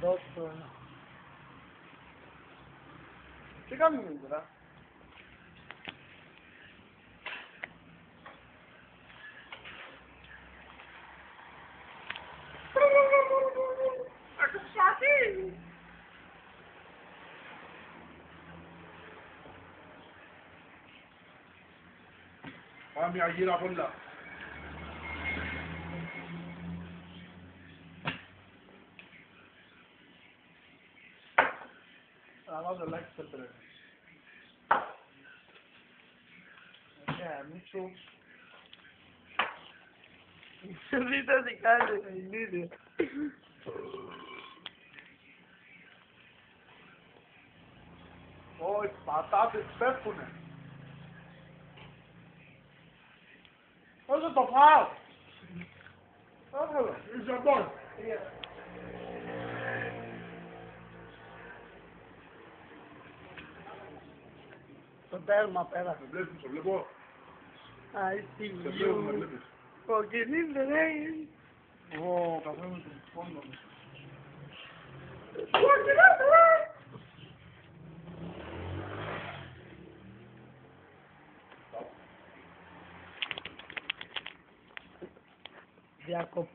Dos por uno. Czekamy między, Vamos a. όλα. Θα βάζω like στο τρένο. Ναι, Μίτσου. Δείτε τι κάνει, είναι. Ω, οι πατάτες πέφτουνε. Πώς θα το φάω. Έβαλε, είσαι Το τέρμα πέρα. Με βλέπεις, σε βλέπω. I see Σε βλέπω, με you. βλέπεις. Walking in the rain. Ω, καθένας τον πόνο μου. Walking in the rain. Διακοπ